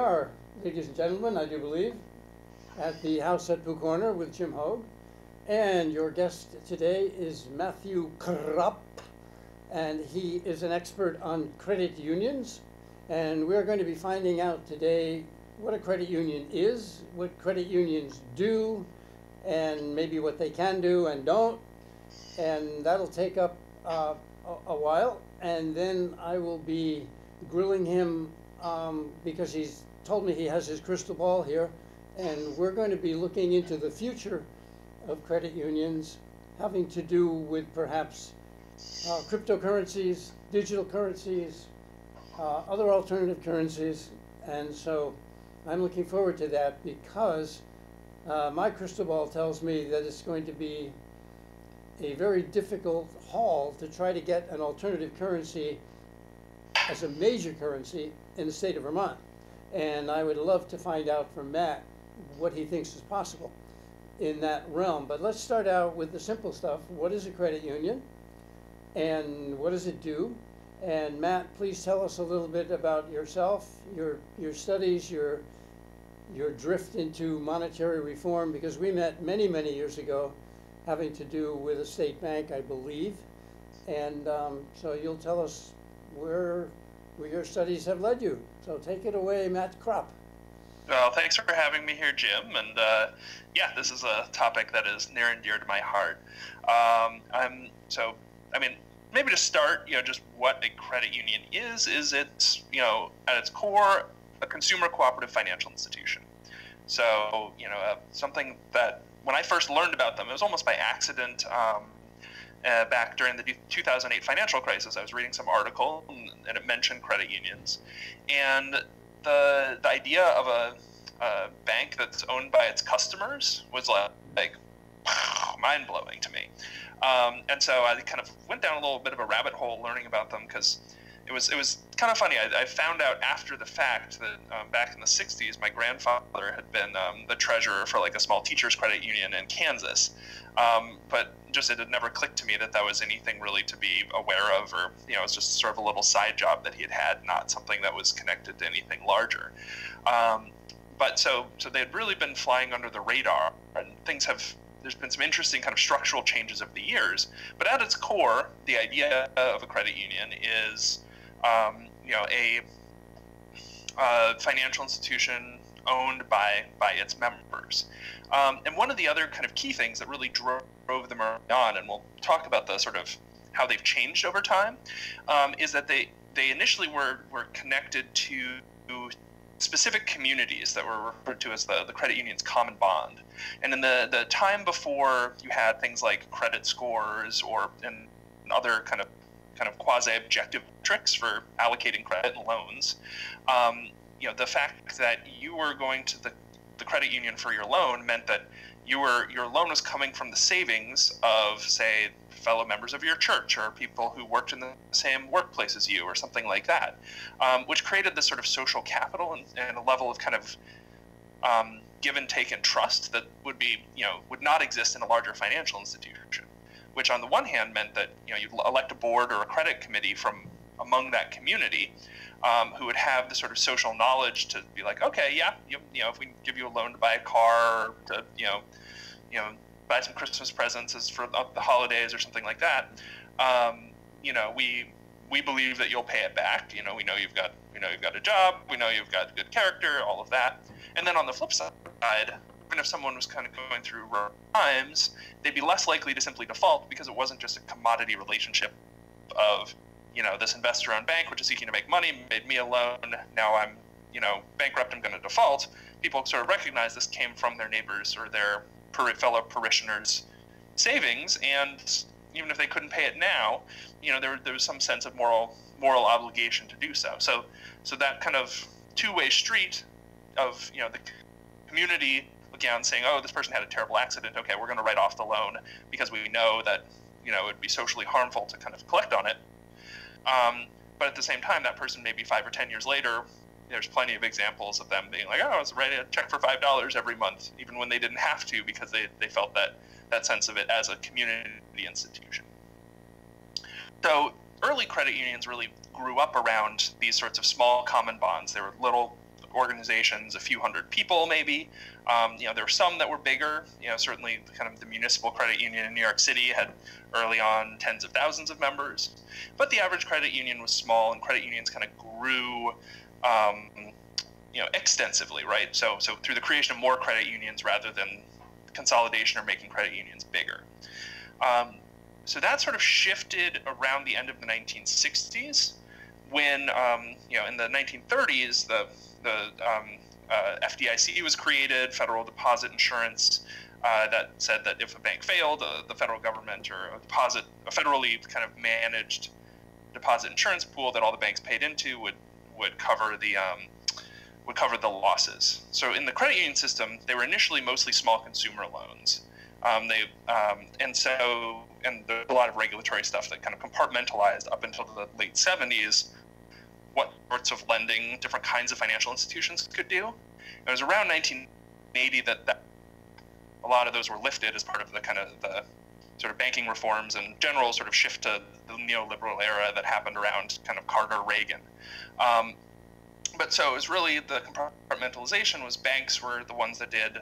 are, ladies and gentlemen, I do believe, at the house at Pooh Corner with Jim Hogue. And your guest today is Matthew Cropp, and he is an expert on credit unions. And we're going to be finding out today what a credit union is, what credit unions do, and maybe what they can do and don't. And that'll take up uh, a, a while. And then I will be grilling him um, because he's told me he has his crystal ball here, and we're going to be looking into the future of credit unions having to do with perhaps uh, cryptocurrencies, digital currencies, uh, other alternative currencies, and so I'm looking forward to that because uh, my crystal ball tells me that it's going to be a very difficult haul to try to get an alternative currency as a major currency in the state of Vermont. And I would love to find out from Matt what he thinks is possible in that realm. But let's start out with the simple stuff. What is a credit union? And what does it do? And Matt, please tell us a little bit about yourself, your, your studies, your, your drift into monetary reform, because we met many, many years ago having to do with a state bank, I believe. And um, so you'll tell us where, where your studies have led you. So take it away, Matt Cropp. Well, thanks for having me here, Jim. And uh, yeah, this is a topic that is near and dear to my heart. Um, I'm so, I mean, maybe to start, you know, just what a credit union is. Is it, you know, at its core, a consumer cooperative financial institution. So, you know, uh, something that when I first learned about them, it was almost by accident. Um, uh, back during the 2008 financial crisis. I was reading some article and, it mentioned credit unions, and the the idea of a, a bank that's owned by its customers was like, like mind blowing to me. Um, and so I kind of went down a little bit of a rabbit hole learning about them because it was it was kind of funny. I, I found out after the fact that um, back in the '60s, my grandfather had been um, the treasurer for like a small teachers credit union in Kansas, um, but just it had never clicked to me that that was anything really to be aware of, or you know, it was just sort of a little side job that he had had, not something that was connected to anything larger. Um, but so so they had really been flying under the radar, and things have there's been some interesting kind of structural changes over the years. But at its core, the idea of a credit union is um, you know, a financial institution owned by by its members. Um, and one of the other kind of key things that really drove, drove them on, and we'll talk about the sort of how they've changed over time, um, is that they they initially were were connected to specific communities that were referred to as the, the credit union's common bond. And in the, the time before you had things like credit scores or and other kind of kind of quasi-objective tricks for allocating credit and loans. Um, you know, the fact that you were going to the, the credit union for your loan meant that you were your loan was coming from the savings of, say, fellow members of your church or people who worked in the same workplace as you or something like that, um, which created this sort of social capital and, and a level of kind of um, give and take and trust that would be, you know, would not exist in a larger financial institution which on the one hand meant that you know you'd elect a board or a credit committee from among that community um, who would have the sort of social knowledge to be like, okay, yeah, you, you know, if we give you a loan to buy a car, or to you know, you know, buy some Christmas presents as for the holidays or something like that, um, you know, we we believe that you'll pay it back. You know, we know you've got you know you've got a job, we know you've got good character, all of that. And then on the flip side, even if someone was kind of going through rough times, they'd be less likely to simply default because it wasn't just a commodity relationship of, you know, this investor-owned bank which is seeking to make money made me a loan. Now I'm, you know, bankrupt. I'm going to default. People sort of recognize this came from their neighbors or their fellow parishioners' savings, and even if they couldn't pay it now, you know, there, there was some sense of moral moral obligation to do so. So, so that kind of two-way street of you know the community saying, "Oh, this person had a terrible accident. Okay, we're going to write off the loan because we know that you know it would be socially harmful to kind of collect on it." Um, but at the same time, that person maybe five or ten years later, there's plenty of examples of them being like, "Oh, I was writing a check for five dollars every month, even when they didn't have to because they they felt that that sense of it as a community institution." So early credit unions really grew up around these sorts of small common bonds. They were little organizations, a few hundred people maybe. Um, you know, there were some that were bigger. You know, certainly kind of the municipal credit union in New York City had early on tens of thousands of members, but the average credit union was small, and credit unions kind of grew. Um, you know, extensively, right? So, so through the creation of more credit unions rather than consolidation or making credit unions bigger. Um, so that sort of shifted around the end of the 1960s when um, you know in the 1930s the the um, uh, FDIC was created, Federal Deposit Insurance, uh, that said that if a bank failed, uh, the federal government or a deposit, a federally kind of managed deposit insurance pool that all the banks paid into would would cover the um, would cover the losses. So in the credit union system, they were initially mostly small consumer loans. Um, they um, and so and there's a lot of regulatory stuff that kind of compartmentalized up until the late 70s what sorts of lending different kinds of financial institutions could do. It was around 1980 that, that a lot of those were lifted as part of the kind of the sort of banking reforms and general sort of shift to the neoliberal era that happened around kind of Carter Reagan. Um, but so it was really the compartmentalization was banks were the ones that did,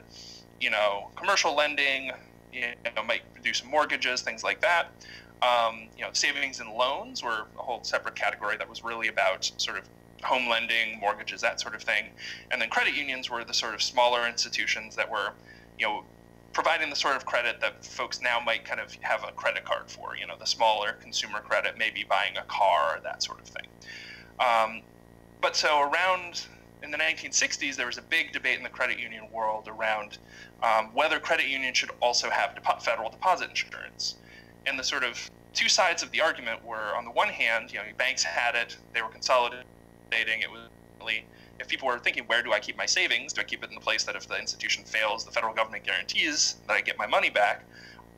you know, commercial lending, you know, might do some mortgages, things like that. Um, you know, savings and loans were a whole separate category that was really about sort of home lending, mortgages, that sort of thing. And then credit unions were the sort of smaller institutions that were, you know, providing the sort of credit that folks now might kind of have a credit card for. You know, the smaller consumer credit, maybe buying a car, or that sort of thing. Um, but so around in the 1960s, there was a big debate in the credit union world around um, whether credit unions should also have federal deposit insurance. And the sort of two sides of the argument were, on the one hand, you know, banks had it, they were consolidating. It was really, if people were thinking, where do I keep my savings? Do I keep it in the place that if the institution fails, the federal government guarantees that I get my money back,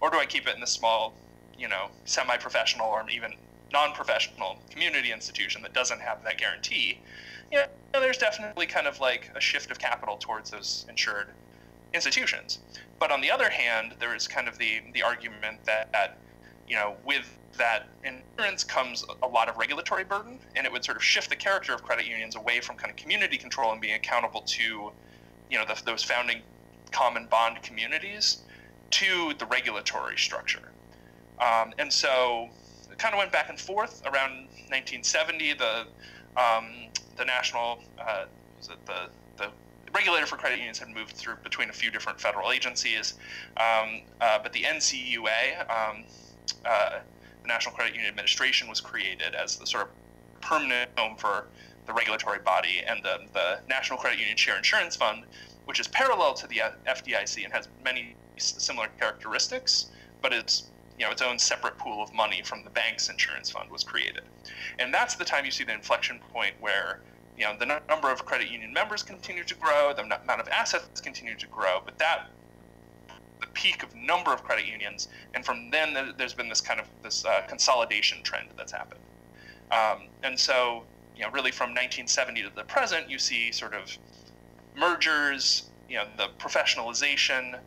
or do I keep it in a small, you know, semi-professional or even non-professional community institution that doesn't have that guarantee? You know, there's definitely kind of like a shift of capital towards those insured institutions. But on the other hand, there is kind of the the argument that, that you know, with that insurance comes a lot of regulatory burden, and it would sort of shift the character of credit unions away from kind of community control and being accountable to, you know, the, those founding common bond communities to the regulatory structure. Um, and so it kind of went back and forth. Around 1970, the um, the national uh, was it the the regulator for credit unions had moved through between a few different federal agencies, um, uh, but the NCUA um, uh, the National Credit Union Administration was created as the sort of permanent home for the regulatory body, and the, the National Credit Union Share Insurance Fund, which is parallel to the FDIC and has many similar characteristics, but it's you know its own separate pool of money from the bank's insurance fund was created, and that's the time you see the inflection point where you know the number of credit union members continue to grow, the amount of assets continue to grow, but that peak of number of credit unions, and from then there's been this kind of this uh, consolidation trend that's happened. Um, and so, you know, really from 1970 to the present, you see sort of mergers, you know, the professionalization,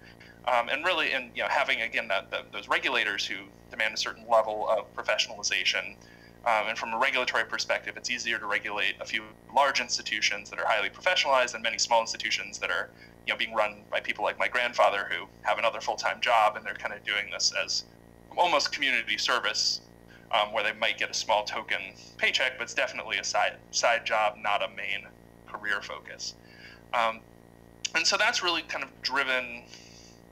um, and really, and you know, having again that, those regulators who demand a certain level of professionalization. Um, and from a regulatory perspective, it's easier to regulate a few large institutions that are highly professionalized than many small institutions that are you know being run by people like my grandfather who have another full-time job and they're kind of doing this as almost community service um, where they might get a small token paycheck but it's definitely a side side job not a main career focus. Um, and so that's really kind of driven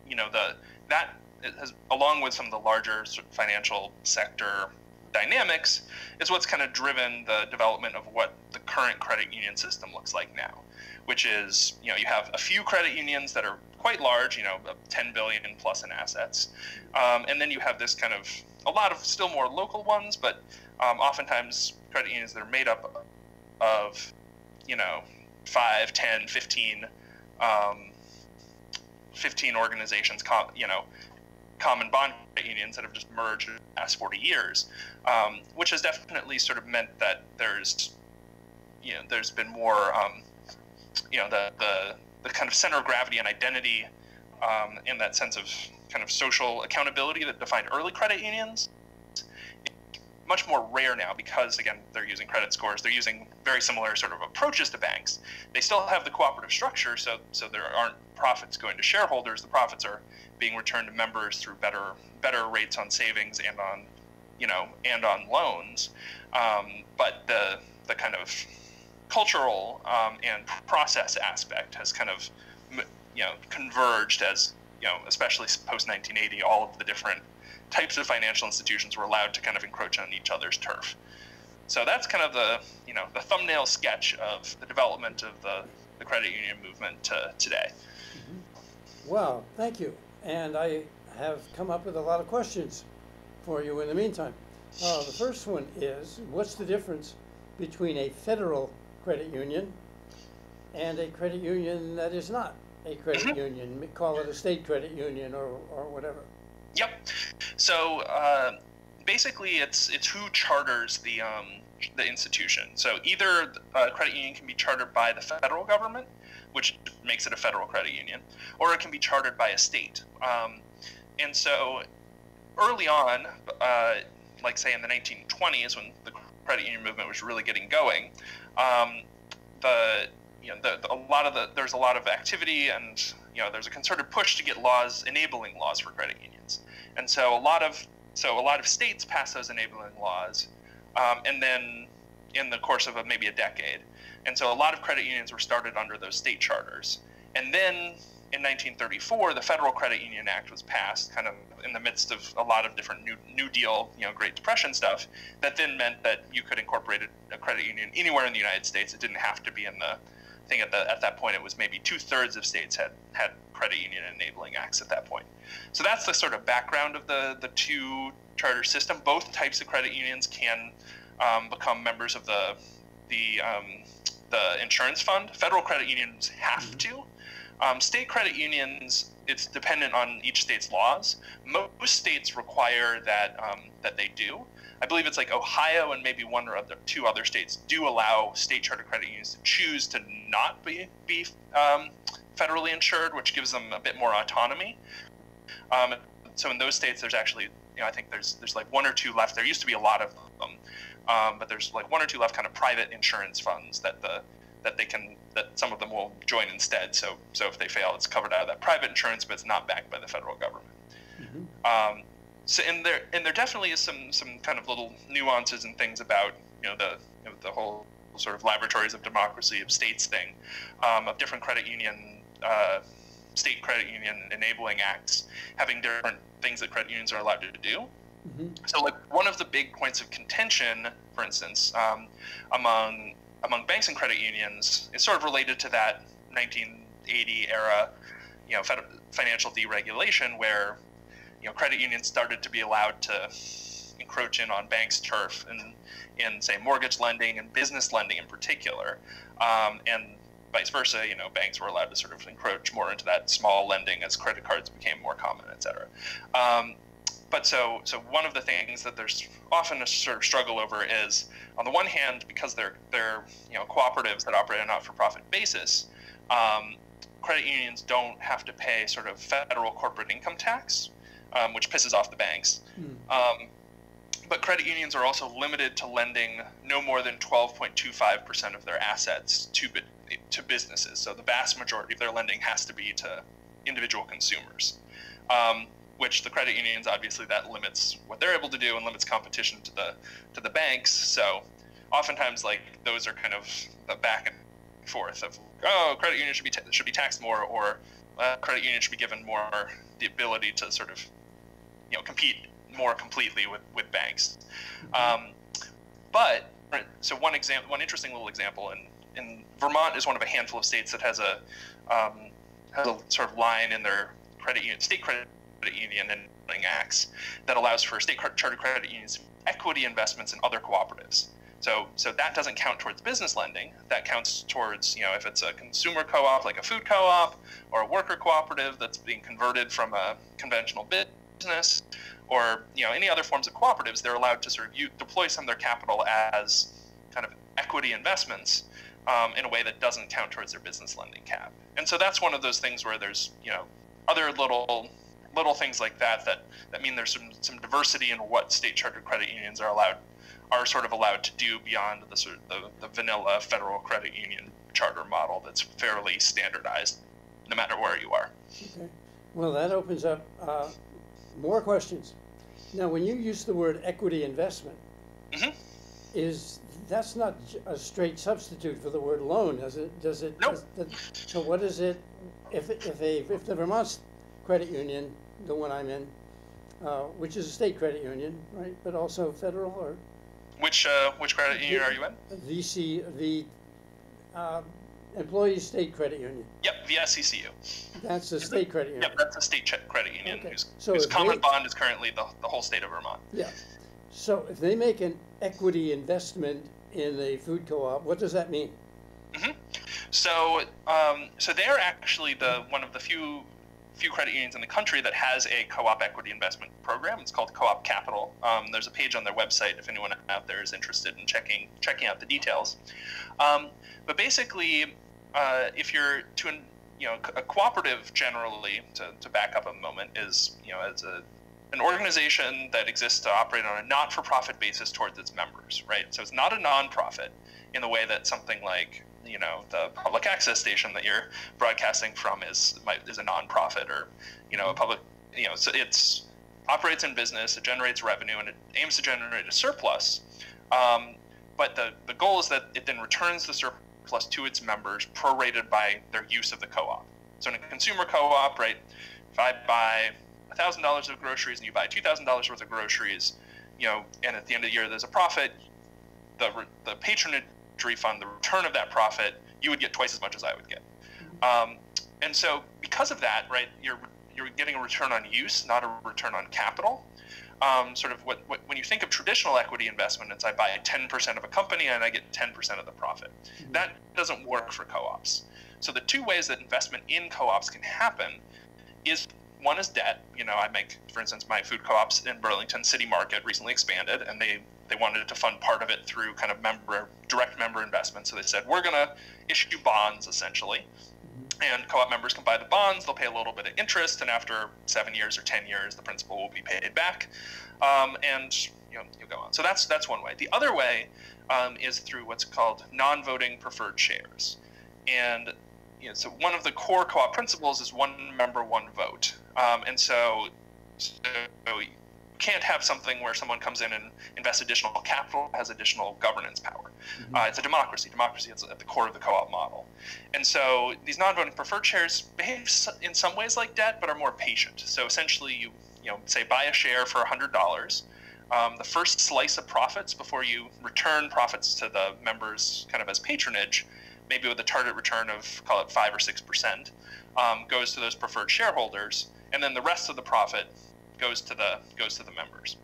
you know the that has along with some of the larger financial sector dynamics is what's kind of driven the development of what the current credit union system looks like now which is you know you have a few credit unions that are quite large, you know, 10 billion plus in assets, um, and then you have this kind of a lot of still more local ones, but um, oftentimes credit unions that are made up of you know 5, 10, 15, um, 15 organizations, you know, common bond unions that have just merged in the past 40 years, um, which has definitely sort of meant that there's, you know, there's been more um, you know the the the kind of center of gravity and identity um, and that sense of kind of social accountability that defined early credit unions much more rare now because again they're using credit scores. They're using very similar sort of approaches to banks. They still have the cooperative structure so so there aren't profits going to shareholders. The profits are being returned to members through better better rates on savings and on you know and on loans. Um, but the the kind of cultural um, and process aspect has kind of you know converged as you know especially post 1980 all of the different types of financial institutions were allowed to kind of encroach on each other's turf. So that's kind of the you know the thumbnail sketch of the development of the, the credit union movement to today. Mm-hmm. Well, thank you. And I have come up with a lot of questions for you in the meantime. Uh, the first one is, what's the difference between a federal credit union and a credit union that is not a credit mm-hmm. union? Call it a state credit union or, or whatever. Yep. So uh, basically, it's it's who charters the um, the institution. So either a credit union can be chartered by the federal government, which makes it a federal credit union, or it can be chartered by a state. Um, and so early on, uh, like say in the 1920s, when the credit union movement was really getting going, um, the you know the, the, a lot of the there's a lot of activity and you know there's a concerted push to get laws enabling laws for credit unions, and so a lot of so a lot of states pass those enabling laws, um, and then in the course of a, maybe a decade, and so a lot of credit unions were started under those state charters, and then in 1934, the Federal Credit Union Act was passed, kind of in the midst of a lot of different New, New Deal, you know, Great Depression stuff. That then meant that you could incorporate a, a credit union anywhere in the United States. It didn't have to be in the think at, the, at that point it was maybe two thirds of states had, had credit union enabling acts at that point. So that's the sort of background of the, the two charter system. Both types of credit unions can um, become members of the, the, um, the insurance fund. Federal credit unions have mm-hmm. to. Um, state credit unions, it's dependent on each state's laws. Most states require that, um, that they do. I believe it's like Ohio and maybe one or other two other states do allow state charter credit unions to choose to not be be um, federally insured, which gives them a bit more autonomy. Um, so in those states, there's actually you know I think there's there's like one or two left. There used to be a lot of them, um, but there's like one or two left kind of private insurance funds that the that they can that some of them will join instead. So so if they fail, it's covered out of that private insurance, but it's not backed by the federal government. Mm-hmm. So and there and there definitely is some some kind of little nuances and things about you know the you know, the whole sort of laboratories of democracy of states thing um, of different credit union uh, state credit union enabling acts having different things that credit unions are allowed to do mm-hmm. so like one of the big points of contention for instance um, among among banks and credit unions is sort of related to that 1980 era you know financial deregulation where you know, credit unions started to be allowed to encroach in on banks' turf and in say mortgage lending and business lending in particular, um, and vice versa. You know, banks were allowed to sort of encroach more into that small lending as credit cards became more common, et cetera. Um, but so so one of the things that there's often a sort of struggle over is on the one hand because they're they're you know cooperatives that operate on a not-for-profit basis. Um, credit unions don't have to pay sort of federal corporate income tax, um, which pisses off the banks. Hmm. Um, but credit unions are also limited to lending no more than 12.25% of their assets to to businesses. So the vast majority of their lending has to be to individual consumers, um, which the credit unions obviously that limits what they're able to do and limits competition to the to the banks. So oftentimes like those are kind of the back and forth of oh credit unions should be should be taxed more or uh, credit unions should be given more the ability to sort of you know compete more completely with with banks. Um, but so one example, one interesting little example, and in Vermont is one of a handful of states that has a um, has a sort of line in their credit union, state credit union and acts that allows for state charter credit unions equity investments in other cooperatives. So, so that doesn't count towards business lending. That counts towards, you know, if it's a consumer co-op like a food co-op or a worker cooperative that's being converted from a conventional bid business or you know any other forms of cooperatives, they're allowed to sort of u- deploy some of their capital as kind of equity investments um, in a way that doesn't count towards their business lending cap. And so that's one of those things where there's you know other little little things like that that that mean there's some some diversity in what state chartered credit unions are allowed are sort of allowed to do beyond the sort of the, the vanilla federal credit union charter model that's fairly standardized, no matter where you are. Okay. Well, that opens up uh, more questions. Now, when you use the word equity investment, Mhm. is that's not a straight substitute for the word loan, does it? Does it? Nope. does the- so, what is it? If if a if the Vermont Credit Union, the one I'm in, uh, which is a state credit union, right, but also federal or Which uh, which credit union are you in? VC the uh, Employees State Credit Union. Yep, VSECU. That's the state credit union. Yep, that's a state ch- credit union Okay. whose, So whose if common they- bond is currently the, the whole state of Vermont. Yeah. So if they make an equity investment in a food co-op, what does that mean? So, um, so they're actually the one of the few few credit unions in the country that has a co-op equity investment program. It's called Co-op Capital. Um, there's a page on their website if anyone out there is interested in checking checking out the details. Um, but basically, uh, if you're to an, you know a cooperative generally to, to back up a moment is you know as a an organization that exists to operate on a not-for-profit basis towards its members, right? So it's not a nonprofit in the way that something like you know the public access station that you're broadcasting from is is a nonprofit or you know a public you know so it's operates in business it generates revenue and it aims to generate a surplus um, but the, the goal is that it then returns the surplus to its members prorated by their use of the co-op so in a consumer co-op right if i buy $1000 of groceries and you buy $2000 worth of groceries you know and at the end of the year there's a profit the, the patronage refund, the return of that profit, you would get twice as much as I would get. Um, and so, because of that, right, you're you're getting a return on use, not a return on capital. Um, sort of what, what when you think of traditional equity investment, it's I buy 10% of a company and I get 10% of the profit. That doesn't work for co-ops. So the two ways that investment in co-ops can happen is one is debt. You know, I make, for instance, my food co-ops in Burlington City Market recently expanded, and they they wanted to fund part of it through kind of member direct member investment. So they said we're going to issue bonds essentially, and co-op members can buy the bonds. They'll pay a little bit of interest, and after seven years or ten years, the principal will be paid back, um, and you know you go on. So that's that's one way. The other way um, is through what's called non-voting preferred shares, and you know, so one of the core co-op principles is one member, one vote, um, and so, so can't have something where someone comes in and invests additional capital, has additional governance power. Uh, it's a democracy. Democracy is at the core of the co-op model, and so these non-voting preferred shares behave in some ways like debt, but are more patient. So essentially, you you know say buy a share for hundred dollars. Um, the first slice of profits before you return profits to the members, kind of as patronage, maybe with a target return of call it five or six percent, um, goes to those preferred shareholders, and then the rest of the profit goes to the goes to the members.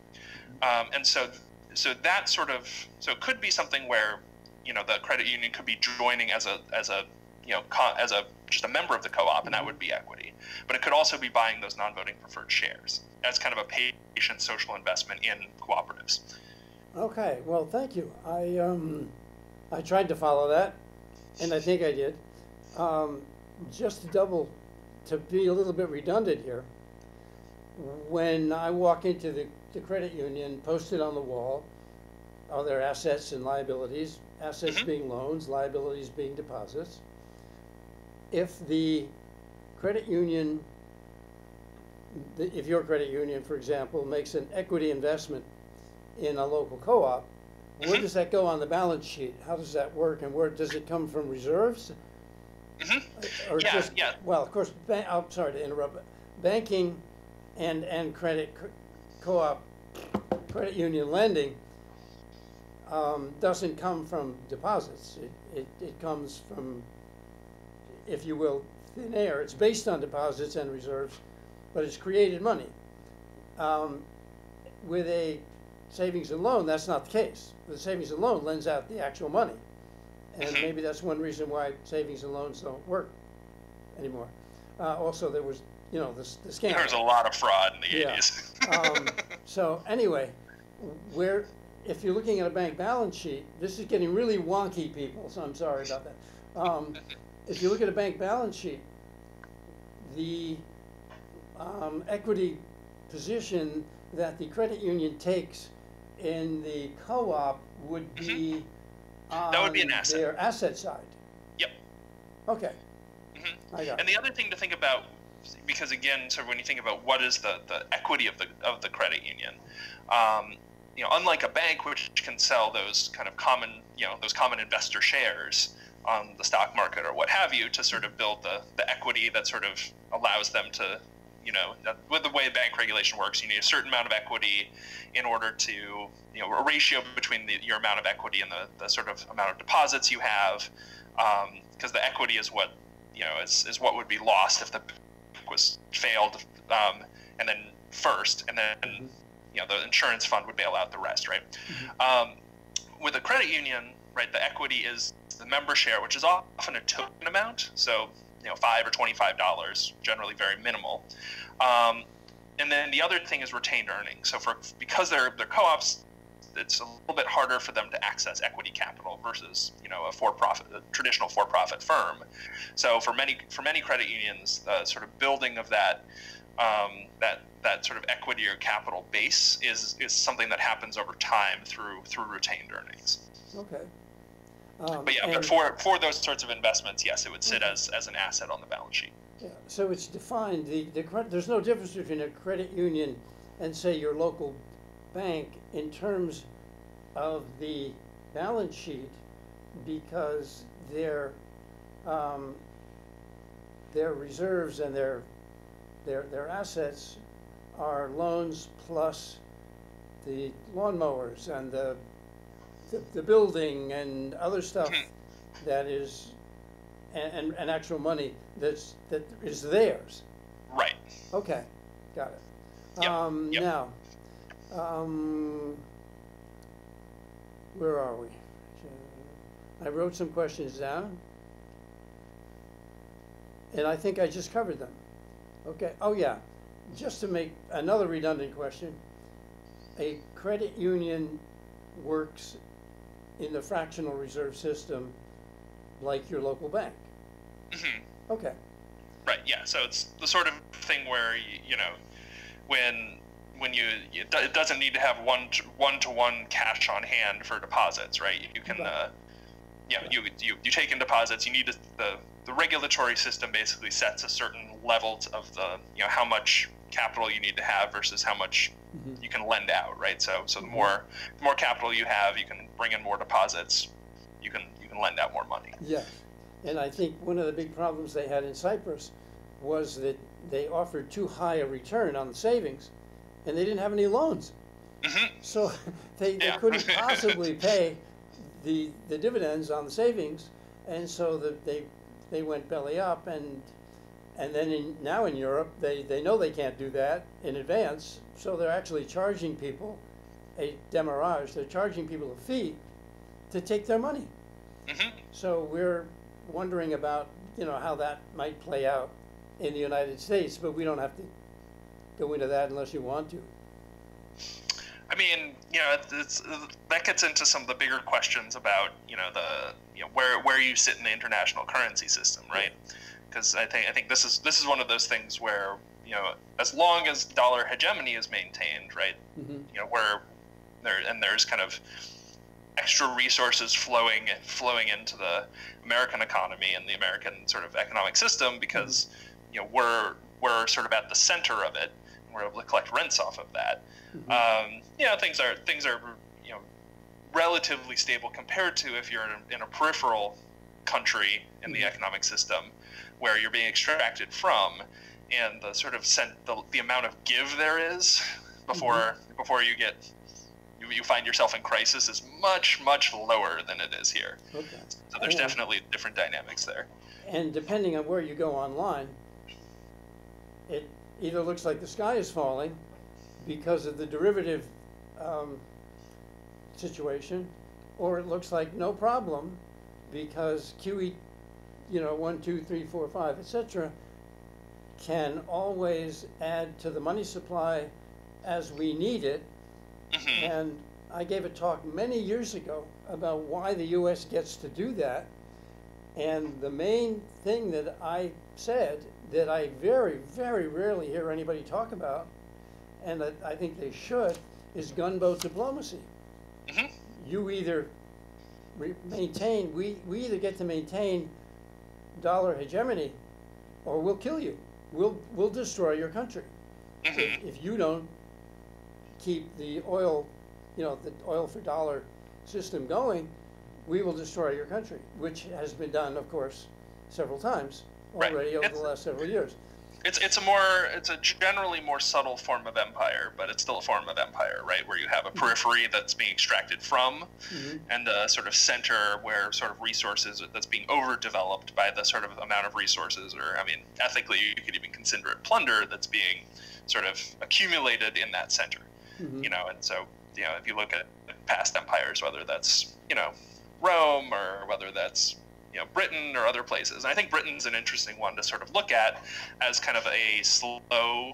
Um, and so, so that sort of so it could be something where you know the credit union could be joining as a as a you know co- as a just a member of the co-op, and that would be equity. But it could also be buying those non-voting preferred shares as kind of a patient social investment in cooperatives. Okay, well, thank you. I, um, I tried to follow that, and I think I did. Um, just to double, to be a little bit redundant here, when I walk into the, the credit union, posted on the wall are their assets and liabilities, assets Mhm. being loans, liabilities being deposits. If the credit union, if your credit union, for example, makes an equity investment in a local co-op, where Mhm. does that go on the balance sheet? How does that work, and where, does it come from reserves? Mhm. Or Yeah, just, yeah. well, of course, ban- I'm sorry to interrupt, but banking and, and credit co- co-op, credit union lending um, doesn't come from deposits. It, it, it comes from, if you will, thin air. It's based on deposits and reserves, but it's created money. Um, with a savings and loan, that's not the case. The savings and loan lends out the actual money. And Mhm. maybe that's one reason why savings and loans don't work anymore. Uh, also, there was, you know, the, the scam. There's a lot of fraud in the Yeah. 80s. Um, so anyway, where, if you're looking at a bank balance sheet, this is getting really wonky, people, so I'm sorry about that. Um, if you look at a bank balance sheet, the, um, equity position that the credit union takes in the co-op would be Mm-hmm. That would be an asset. their asset side. Yep. Okay. I got And the other thing to think about, because again, so when you think about what is the, the equity of the of the credit union, um, you know, unlike a bank which can sell those kind of common, you know, those common investor shares on the stock market or what have you to sort of build the, the equity that sort of allows them to, you know, with the way bank regulation works, you need a certain amount of equity in order to, you know, a ratio between the, your amount of equity and the, the sort of amount of deposits you have, because the equity is what you know is, is what would be lost if the was failed um, and then first and then Mhm. you know the insurance fund would bail out the rest right Mhm. um, with a credit union right the equity is the member share which is often a token amount so you know five or twenty five dollars generally very minimal um, and then the other thing is retained earnings so for because they're they're co-ops it's a little bit harder for them to access equity capital versus you know a for-profit a traditional for-profit firm so for many for many credit unions the sort of building of that um, that that sort of equity or capital base is is something that happens over time through through retained earnings Okay. Um, but yeah but for for those sorts of investments yes it would sit Okay. as as an asset on the balance sheet Yeah, so it's defined, the, the, there's no difference between a credit union and say your local bank in terms of the balance sheet because their, um, their reserves and their, their, their assets are loans plus the lawnmowers and the, the, the building and other stuff Mhm. that is, and, and, and actual money that's, that is theirs. right Okay, got it. Yep, Um, yep. now, um, where are we? I wrote some questions down. And I think I just covered them. Okay, oh yeah, just to make another redundant question. A credit union works in the fractional reserve system like your local bank. hmm Okay, Right. Yeah. So it's the sort of thing where you know, when when you it doesn't need to have one to, one to one cash on hand for deposits, right? You can, uh, yeah, you you you take in deposits. You need to, the the regulatory system basically sets a certain level of the you know how much capital you need to have versus how much Mhm. you can lend out, right? So so the Mhm. more the more capital you have, you can bring in more deposits. You can you can lend out more money. Yes, and I think one of the big problems they had in Cyprus was that they offered too high a return on the savings, and they didn't have any loans. hmm So they, they Yeah. couldn't possibly pay the, the dividends on the savings, and so that they, they went belly up, and, and then in, now in Europe, they, they know they can't do that in advance, so they're actually charging people a demurrage, they're charging people a fee to take their money. hmm So we're wondering about, you know, how that might play out in the United States, but we don't have to go into that unless you want to. I mean, you know, it's, it's, that gets into some of the bigger questions about, you know, the you know where where you sit in the international currency system, right? Because I think I think this is this is one of those things where you know, as long as dollar hegemony is maintained, right? Mhm. You know, where there and there's kind of extra resources flowing flowing into the American economy and the American sort of economic system because you know we're we're sort of at the center of it. And We're able to collect rents off of that Mhm. um, you know things are things are you know relatively stable compared to if you're in a, in a peripheral country in the Mhm. economic system where you're being extracted from and the sort of sent the, the amount of give there is before before you get you, you find yourself in crisis is much much lower than it is here Okay. so there's Yeah. definitely different dynamics there And depending on where you go online, it either looks like the sky is falling because of the derivative um, situation, or it looks like no problem because QE, you know, one, two, three, four, five, et cetera, can always add to the money supply as we need it. hmm And I gave a talk many years ago about why the US gets to do that. And the main thing that I said that I very, very rarely hear anybody talk about, and that I think they should, is gunboat diplomacy. hmm You either re- maintain, we, we either get to maintain dollar hegemony, or we'll kill you. We'll, we'll destroy your country. hmm If, if you don't keep the oil, you know, the oil for dollar system going, we will destroy your country, which has been done, of course, several times Right. already over the It's- last several years. It's it's a more it's a generally more subtle form of empire, but it's still a form of empire, right? Where you have a periphery that's being extracted from, Mhm. and a sort of center where sort of resources that's being overdeveloped by the sort of amount of resources, or I mean, ethically you could even consider it plunder that's being sort of accumulated in that center, Mhm. you know. And so you know, if you look at past empires, whether that's you know Rome or whether that's you know Britain or other places, and I think Britain's an interesting one to sort of look at as kind of a slow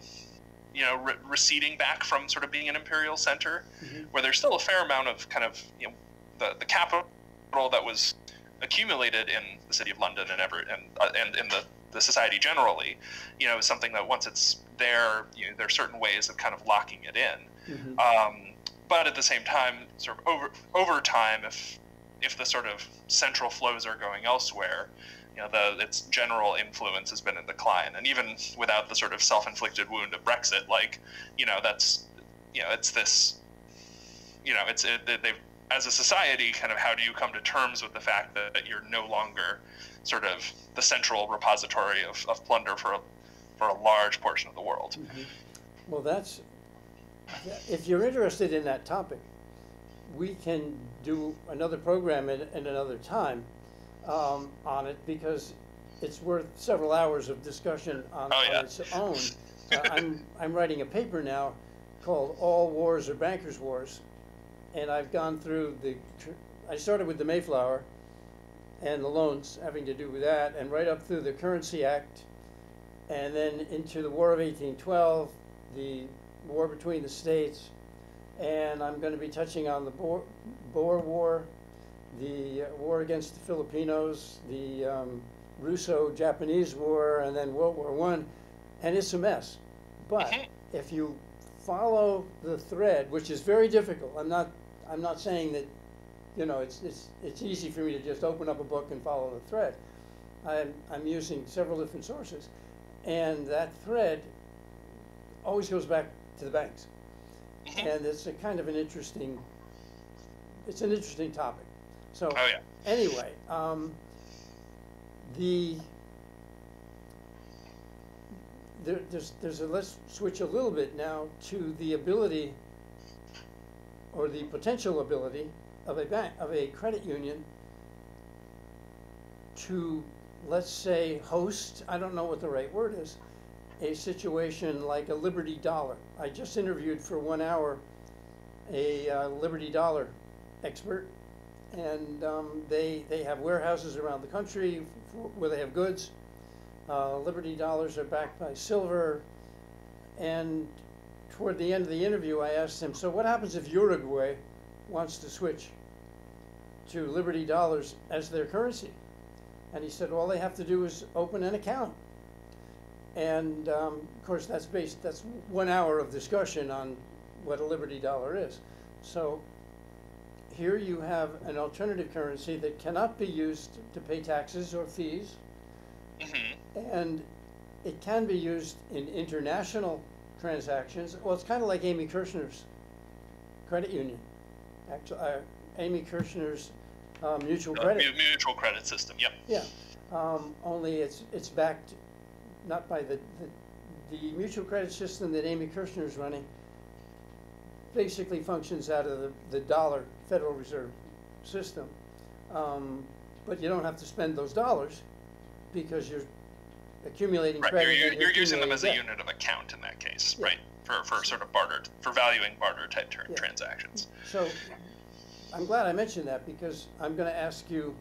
you know re- receding back from sort of being an imperial center Mhm. where there's still a fair amount of kind of you know the the capital that was accumulated in the city of London and ever and uh, and in the the society generally, you know, is something that once it's there, you know, there are certain ways of kind of locking it in. Mhm. Um, but at the same time, sort of over over time, if if the sort of central flows are going elsewhere, you know, the its general influence has been in decline. And even without the sort of self-inflicted wound of Brexit, like you know, that's you know, it's this, you know, it's it, they- they've as a society, kind of how do you come to terms with the fact that, that you're no longer sort of the central repository of, of plunder for a, for a large portion of the world? Mhm. Well, that's, if you're interested in that topic, we can do another program at, at another time um, on it because it's worth several hours of discussion on, Oh, on its own. Uh, I'm, I'm writing a paper now called All Wars Are Bankers' Wars. And I've gone through the, I started with the Mayflower and the loans having to do with that, and right up through the Currency Act, and then into the War of 1812, the war between the states, and I'm going to be touching on the Boer, Boer War, the uh, war against the Filipinos, the um, Russo-Japanese War, and then World War One, and it's a mess. But if you follow the thread, which is very difficult, I'm not, I'm not saying that, you know, it's, it's, it's easy for me to just open up a book and follow the thread. I'm, I'm using several different sources, and that thread always goes back to the banks. Mhm. And it's a kind of an interesting, it's an interesting topic. So Oh yeah. anyway, um, the there, there's there's a let's switch a little bit now to the ability or the potential ability of a bank of a credit union to let's say host I don't know what the right word is a situation like a Liberty Dollar. I just interviewed for one hour a uh, Liberty Dollar expert and um, they they have warehouses around the country f- where they have goods. Uh, Liberty dollars are backed by silver, and toward the end of the interview, I asked him, "So what happens if Uruguay wants to switch to Liberty dollars as their currency?" And he said, "All they have to do is open an account." And um, of course, that's based. That's one hour of discussion on what a Liberty dollar is. So here you have an alternative currency that cannot be used to pay taxes or fees, hmm and it can be used in international transactions. Well, it's kind of like Amy Kirshner's credit union. Actually, uh, Amy Kirshner's uh, mutual credit. mutual credit system. Yep. Yeah, um, only it's, it's backed not by the, the, the mutual credit system that Amy Kirshner is running basically functions out of the, the dollar Federal Reserve system. Um, but you don't have to spend those dollars because you're accumulating Right. credit. You're, you're, you're using them as a unit of account in that case, Yeah. right? For, for sort of barter, for valuing barter type ter- Yeah. transactions. So I'm glad I mentioned that because I'm gonna ask you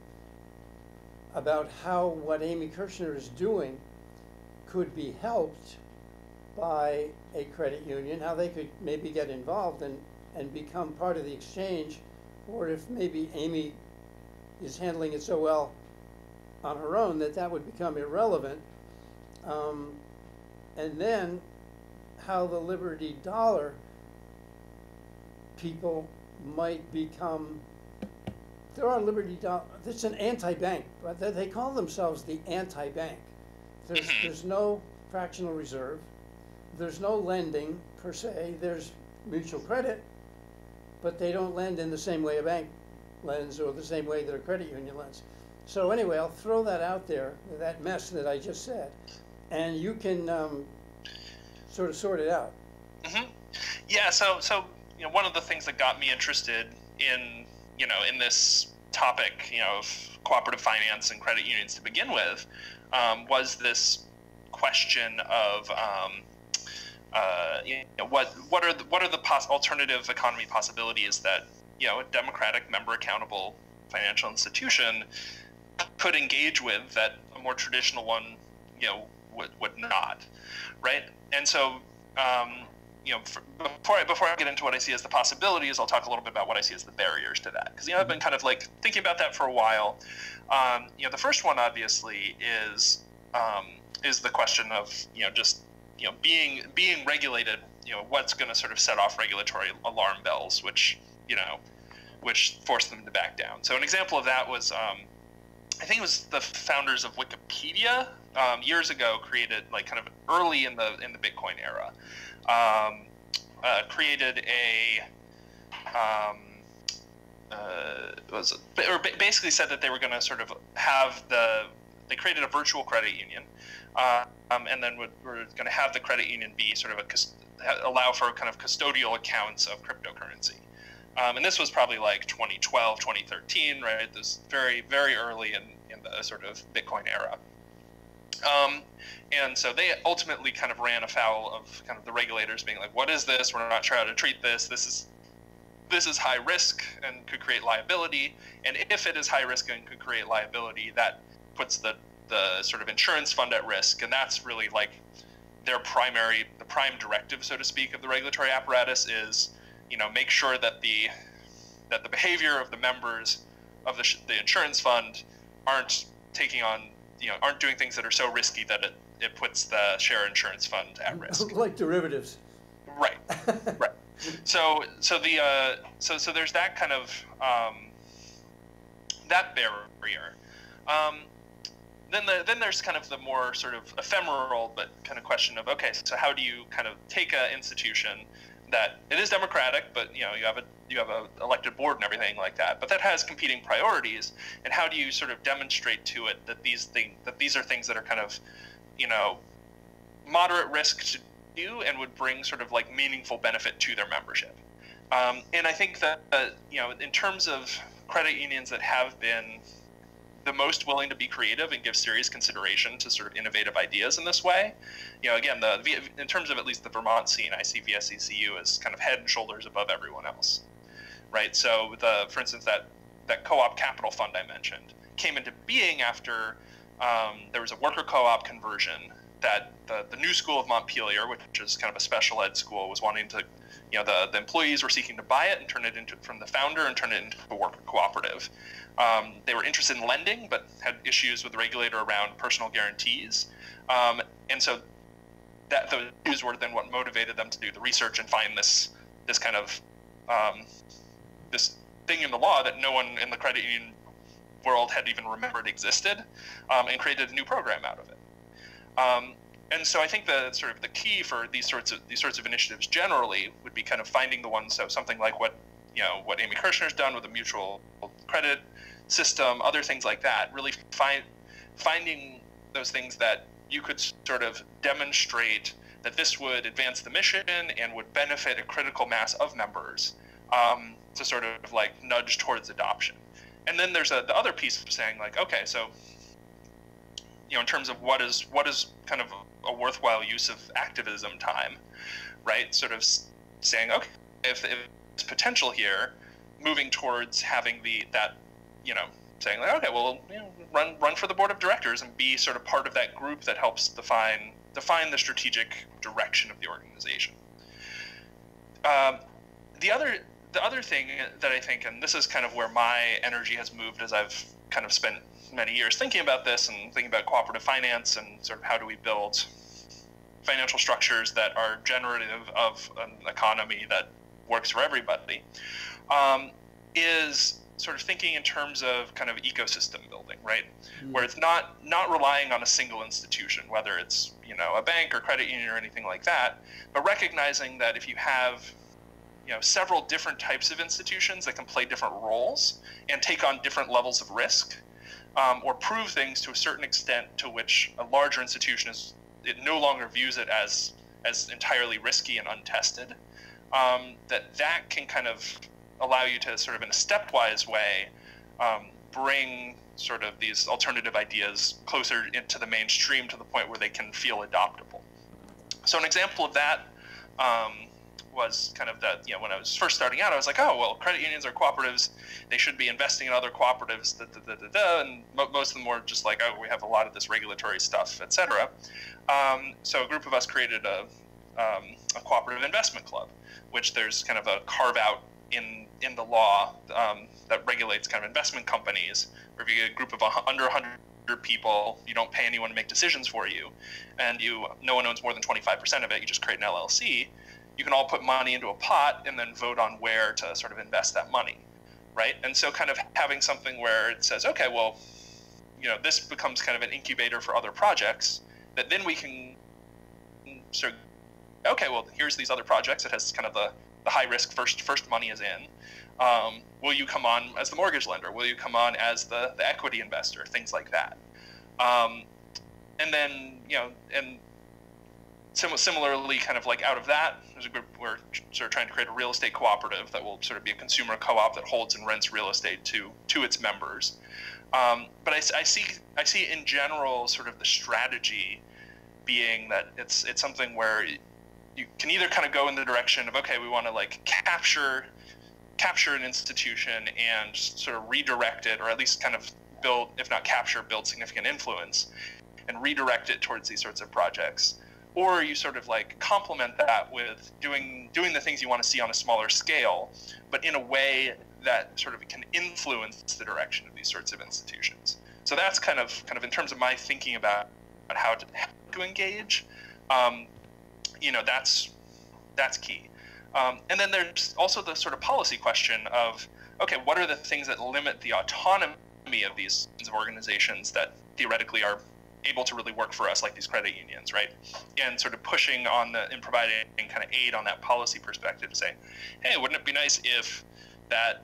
about how what Amy Kirshner is doing could be helped by a credit union, how they could maybe get involved and, and become part of the exchange, or if maybe Amy is handling it so well on her own that that would become irrelevant. Um, and then how the Liberty Dollar people might become, there are Liberty, Dol- it's an anti-bank, they call themselves the anti-bank. There's, Mhm. there's no fractional reserve, there's no lending per se, there's mutual credit, but they don't lend in the same way a bank lends or the same way that a credit union lends. So anyway, I'll throw that out there, that mess that I just said, and you can um, sort of sort it out. hmm Yeah, so so you know one of the things that got me interested in you know in this topic you know of cooperative finance and credit unions to begin with um, was this question of um, uh, you know, what what are the, what are the pos- alternative economy possibilities that you know a democratic member accountable financial institution could engage with that a more traditional one you know would, would not right? And so um, you know, for, before I, before I get into what I see as the possibilities, I'll talk a little bit about what I see as the barriers to that. Because you know, I've been kind of like thinking about that for a while. Um, you know, the first one obviously is um, is the question of you know just you know being being regulated. You know, what's going to sort of set off regulatory alarm bells, which you know, which force them to back down. So an example of that was. Um, I think it was the founders of Wikipedia um, years ago created like kind of early in the in the Bitcoin era, um, uh, created a um, uh, was or basically said that they were going to sort of have the they created a virtual credit union, uh, um, and then would, were going to have the credit union be sort of a allow for kind of custodial accounts of cryptocurrency. Um, and this was probably like 2012, 2013, right? This very, very early in, in the sort of Bitcoin era. Um, and so they ultimately kind of ran afoul of kind of the regulators being like, "What is this? We're not sure how to treat this. This is this is high risk and could create liability. And if it is high risk and could create liability, that puts the the sort of insurance fund at risk. And that's really like their primary, the prime directive, so to speak, of the regulatory apparatus is, you know, make sure that the that the behavior of the members of the, the insurance fund aren't taking on you know aren't doing things that are so risky that it, it puts the share insurance fund at risk. Like derivatives. Right. Right. So so the uh, so so there's that kind of um, that barrier. Um, then the, then there's kind of the more sort of ephemeral but kind of question of okay so how do you kind of take an institution that it is democratic but you know you have a you have a elected board and everything like that. But that has competing priorities and how do you sort of demonstrate to it that these things that these are things that are kind of you know moderate risk to do and would bring sort of like meaningful benefit to their membership? Um, and i think that uh, you know in terms of credit unions that have been the most willing to be creative and give serious consideration to sort of innovative ideas in this way. You know, again, the in terms of at least the Vermont scene, I see VSECU as kind of head and shoulders above everyone else, right? So, the for instance that that co-op capital fund I mentioned came into being after um, there was a worker co-op conversion that the, the new school of Montpelier, which is kind of a special ed school, was wanting to, you know, the, the employees were seeking to buy it and turn it into from the founder and turn it into a worker cooperative. Um, they were interested in lending, but had issues with the regulator around personal guarantees. Um, and so that those issues were then what motivated them to do the research and find this this kind of um, this thing in the law that no one in the credit union world had even remembered existed, um, and created a new program out of it. Um, and so I think the sort of the key for these sorts of these sorts of initiatives generally would be kind of finding the ones. So something like what you know what Amy Kirshner's done with the mutual credit system, other things like that. Really find finding those things that you could sort of demonstrate that this would advance the mission and would benefit a critical mass of members um, to sort of like nudge towards adoption. And then there's a, the other piece of saying like, okay, so you know, in terms of what is what is kind of a worthwhile use of activism time, right? Sort of saying, okay, if, if there's potential here, moving towards having the that you know saying like okay well you know, run run for the board of directors and be sort of part of that group that helps define define the strategic direction of the organization um, the other the other thing that I think and this is kind of where my energy has moved as I've kind of spent many years thinking about this and thinking about cooperative finance and sort of how do we build financial structures that are generative of an economy that works for everybody, um, is sort of thinking in terms of kind of ecosystem building, right? Mm-hmm. Where it's not not relying on a single institution, whether it's you know a bank or credit union or anything like that, but recognizing that if you have you know several different types of institutions that can play different roles and take on different levels of risk, um, or prove things to a certain extent to which a larger institution is it no longer views it as as entirely risky and untested. Um, that that can kind of allow you to sort of in a stepwise way um, bring sort of these alternative ideas closer into the mainstream to the point where they can feel adoptable. So an example of that um, was kind of that, you know, when I was first starting out, I was like, oh, well, credit unions are cooperatives. They should be investing in other cooperatives, da, da, da, da, and mo- most of them were just like, oh, we have a lot of this regulatory stuff, etc. Um, so a group of us created a, um, a cooperative investment club, which there's kind of a carve out in in the law um, that regulates kind of investment companies, where if you get a group of under 100 people, you don't pay anyone to make decisions for you, and you no one owns more than 25% of it. You just create an LLC. You can all put money into a pot and then vote on where to sort of invest that money, right? And so, kind of having something where it says, okay, well, you know, this becomes kind of an incubator for other projects that then we can sort of okay, well, here's these other projects. It has kind of the the high risk first first money is in. Um, will you come on as the mortgage lender? Will you come on as the, the equity investor? Things like that. Um, and then you know, and sim- similarly, kind of like out of that, there's a group we're sort of trying to create a real estate cooperative that will sort of be a consumer co-op that holds and rents real estate to to its members. Um, but I, I see I see in general sort of the strategy being that it's it's something where you can either kind of go in the direction of okay, we want to like capture capture an institution and sort of redirect it, or at least kind of build, if not capture, build significant influence, and redirect it towards these sorts of projects. Or you sort of like complement that with doing doing the things you want to see on a smaller scale, but in a way that sort of can influence the direction of these sorts of institutions. So that's kind of kind of in terms of my thinking about, about how to, how to engage. Um, you know that's that's key. Um, and then there's also the sort of policy question of okay, what are the things that limit the autonomy of these kinds of organizations that theoretically are able to really work for us, like these credit unions, right? And sort of pushing on the and providing kind of aid on that policy perspective to say, hey, wouldn't it be nice if that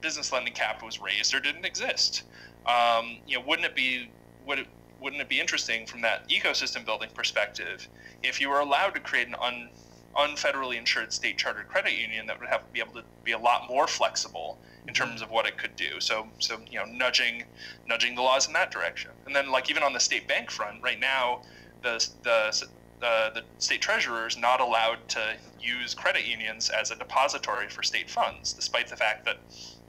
business lending cap was raised or didn't exist? Um, you know, wouldn't it be would it wouldn't it be interesting from that ecosystem building perspective if you were allowed to create an un, unfederally insured state chartered credit union that would have to be able to be a lot more flexible in mm-hmm. terms of what it could do. So, so you know, nudging, nudging the laws in that direction. And then, like even on the state bank front, right now, the the the, the state treasurer is not allowed to use credit unions as a depository for state funds, despite the fact that,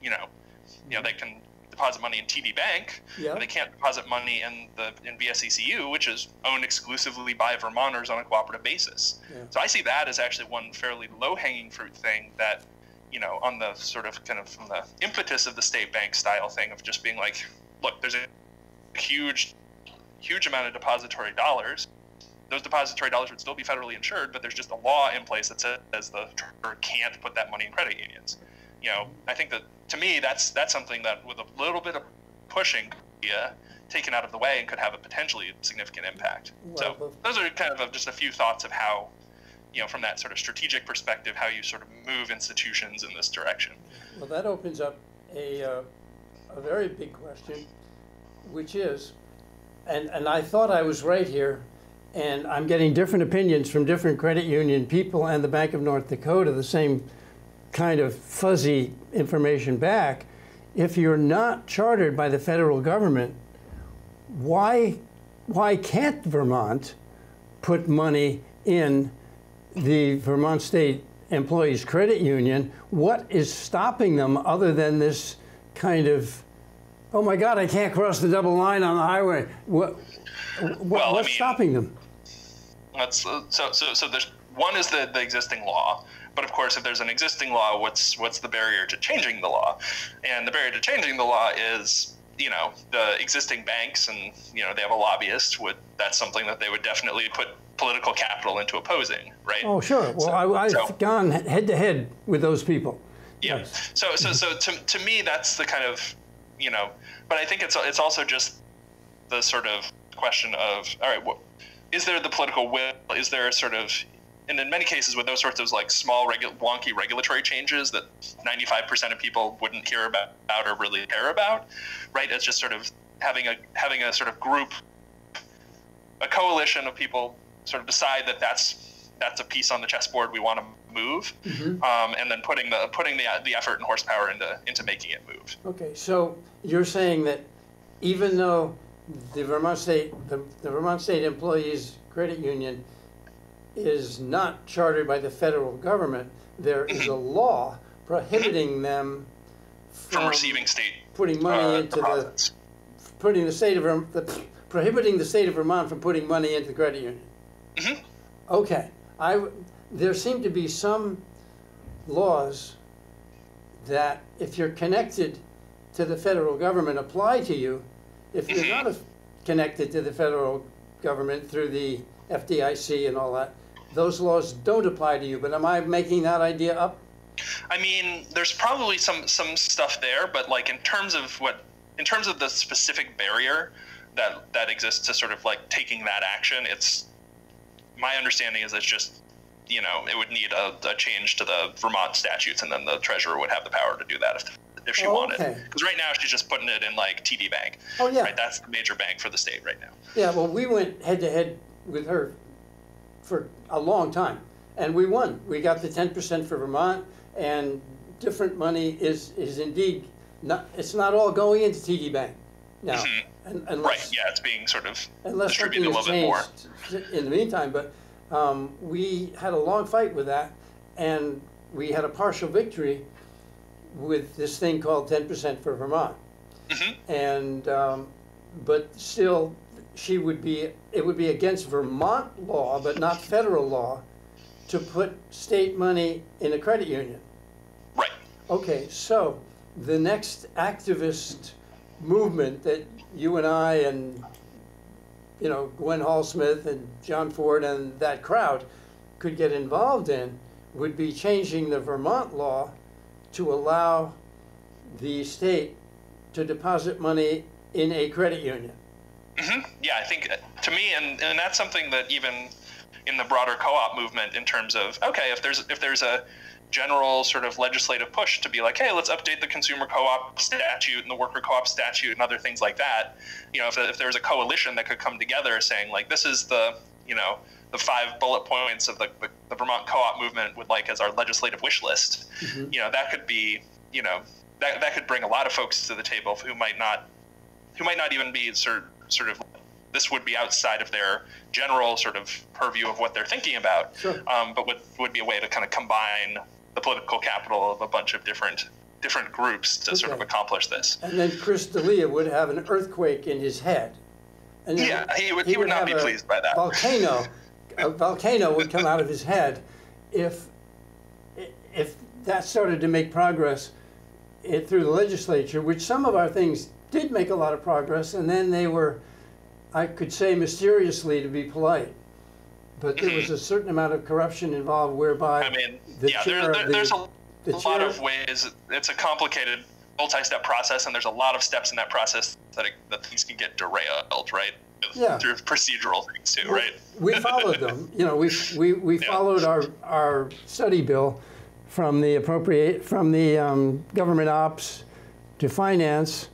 you know, you know they mm-hmm. can deposit money in TD Bank, yep. they can't deposit money in the in VSECU, which is owned exclusively by Vermonters on a cooperative basis. Yeah. So I see that as actually one fairly low hanging fruit thing that, you know, on the sort of kind of from the impetus of the state bank style thing of just being like, look, there's a huge, huge amount of depository dollars. Those depository dollars would still be federally insured, but there's just a law in place that says the treasurer can't put that money in credit unions. You know, I think that to me, that's that's something that with a little bit of pushing, yeah, taken out of the way and could have a potentially significant impact. Well, so those are kind of just a few thoughts of how, you know, from that sort of strategic perspective, how you sort of move institutions in this direction. Well, that opens up a uh, a very big question, which is, and and I thought I was right here. And I'm getting different opinions from different credit union people and the Bank of North Dakota, the same kind of fuzzy information back. If you're not chartered by the federal government, why, why can't Vermont put money in the Vermont State Employees Credit Union? What is stopping them other than this kind of, oh my God, I can't cross the double line on the highway? What, what well, what's I mean, stopping them? That's, uh, so, so, so there's one is the, the existing law. But of course, if there's an existing law, what's what's the barrier to changing the law? And the barrier to changing the law is you know the existing banks and you know they have a lobbyist would that's something that they would definitely put political capital into opposing, right? Oh, sure. Well, So- I, I've so- gone head to head with those people. Yeah. Yes. So so so to, to me that's the kind of you know, but I think it's it's also just the sort of question of all right, what is there the political will? Is there a sort of and in many cases with those sorts of like small regu- wonky regulatory changes that 95% of people wouldn't hear about or really care about, right? It's just sort of having a having a sort of group a coalition of people sort of decide that that's that's a piece on the chessboard we want to move, um, and then putting the putting the the effort and horsepower into into making it move. Okay, so you're saying that even though the Vermont State, the, the Vermont State Employees Credit Union is not chartered by the federal government, there is a law prohibiting them From receiving state putting money uh, into the, putting the state of, the, prohibiting the state of Vermont from putting money into the credit union. Mhm. Okay, I, there seem to be some laws that if you're connected to the federal government apply to you. If you're not connected to the federal government through the FDIC and all that, those laws don't apply to you, but am I making that idea up? I mean, there's probably some some stuff there, but like in terms of what, in terms of the specific barrier that that exists to sort of like taking that action, it's my understanding is it's just you know it would need a, a change to the Vermont statutes, and then the treasurer would have the power to do that if if she Oh, wanted. okay. Because right now she's just putting it in like TD Bank. Oh, yeah. Right, that's the major bank for the state right now. Yeah, well, we went head to head with her for a long time, and we won. We got the ten percent for Vermont, and different money is, is indeed not, it's not all going into TD Bank now. un- Right. Unless, Yeah, it's being sort of unless distributed a little bit more. in the meantime, but, um, we had a long fight with that, and we had a partial victory with this thing called ten percent for Vermont. Mhm. And, um, but still, she would be, it would be against Vermont law, but not federal law, to put state money in a credit union. Right. Okay, so the next activist movement that you and I and, you know, Gwen Hallsmith and John Ford and that crowd could get involved in would be changing the Vermont law to allow the state to deposit money in a credit union. Hmm Yeah, I think uh, to me, and, and that's something that even in the broader co-op movement, in terms of okay, if there's if there's a general sort of legislative push to be like, hey, let's update the consumer co-op statute and the worker co-op statute and other things like that. You know, if, if there's a coalition that could come together saying like, this is the you know the five bullet points of the, the, the Vermont co-op movement would like as our legislative wish list. You know, that could be you know that that could bring a lot of folks to the table who might not who might not even be sort sort of this would be outside of their general sort of purview of what they're thinking about, Sure. um, but would would be a way to kind of combine the political capital of a bunch of different different groups to sort of accomplish this. And then Chris D'Elia would have an earthquake in his head. And Yeah, he would- he would not be pleased by that. Volcano, a volcano would come out of his head if, if that started to make progress it, through the legislature, which some of our things did make a lot of progress, and then they were, I could say mysteriously to be polite. But there was a certain amount of corruption involved whereby Mm-hmm. I mean, the yeah, there, there, the- there's a the lot of ways. It's a complicated multi-step process, and there's a lot of steps in that process that, it, that things can get derailed, right? Yeah. Through procedural things too, right? We followed them, you know, we, we, we Yeah. followed our, our study bill from the appropriate, from the um, government ops to finance.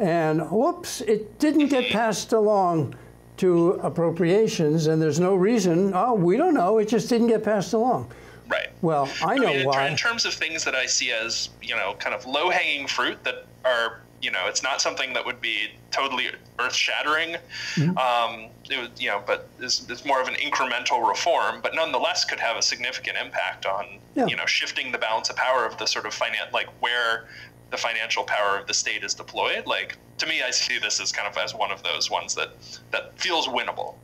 And whoops, it didn't get passed along to appropriations and there's no reason, oh, we don't know, it just didn't get passed along. Right. Well, I know mean, in, why. in terms of things that I see as you know, kind of low-hanging fruit that are you know, it's not something that would be totally earth-shattering. Mm-hmm. Um, it would, you know, but it's, it's more of an incremental reform, but nonetheless could have a significant impact on Yeah. you know shifting the balance of power of the sort of finance, like where the financial power of the state is deployed. Like to me, I see this as kind of as one of those ones that that feels winnable.